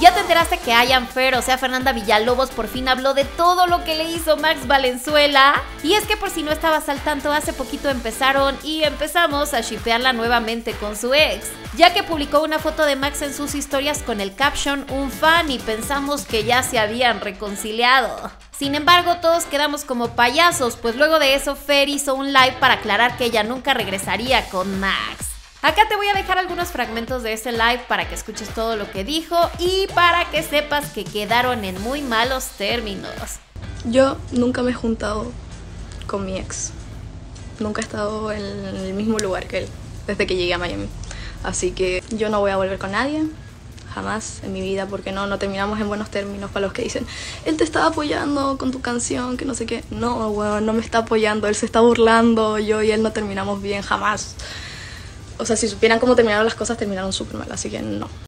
Ya te enteraste que Ayan Fer, o sea Fernanda Villalobos, por fin habló de todo lo que le hizo Max Valenzuela. Y es que por si no estabas al tanto, hace poquito empezaron y empezamos a shipearla nuevamente con su ex. Ya que publicó una foto de Max en sus historias con el caption un fan y pensamos que ya se habían reconciliado. Sin embargo, todos quedamos como payasos, pues luego de eso Fer hizo un live para aclarar que ella nunca regresaría con Max. Acá te voy a dejar algunos fragmentos de ese live para que escuches todo lo que dijo y para que sepas que quedaron en muy malos términos. Yo nunca me he juntado con mi ex. Nunca he estado en el mismo lugar que él desde que llegué a Miami. Así que yo no voy a volver con nadie, jamás en mi vida, porque no, no terminamos en buenos términos para los que dicen, él te estaba apoyando con tu canción, que no sé qué. No, no me está apoyando, él se está burlando, yo y él no terminamos bien, jamás. O sea, si supieran cómo terminaron las cosas, terminaron súper mal, así que no.